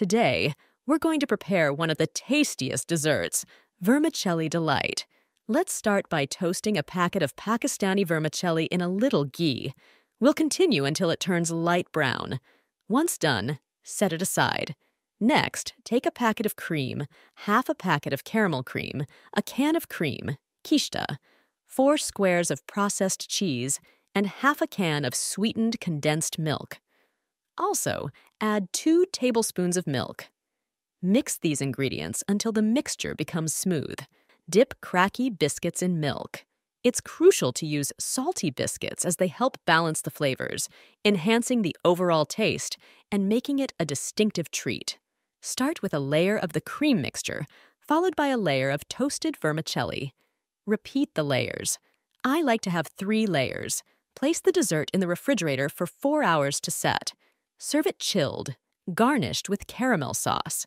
Today, we're going to prepare one of the tastiest desserts, vermicelli delight. Let's start by toasting a packet of Pakistani vermicelli in a little ghee. We'll continue until it turns light brown. Once done, set it aside. Next, take a packet of cream, half a packet of caramel cream, a can of cream, kishta, four squares of processed cheese, and half a can of sweetened condensed milk. Also, add two tablespoons of milk. Mix these ingredients until the mixture becomes smooth. Dip cracky biscuits in milk. It's crucial to use salty biscuits as they help balance the flavors, enhancing the overall taste and making it a distinctive treat. Start with a layer of the cream mixture, followed by a layer of toasted vermicelli. Repeat the layers. I like to have three layers. Place the dessert in the refrigerator for four hours to set. Serve it chilled, garnished with caramel sauce.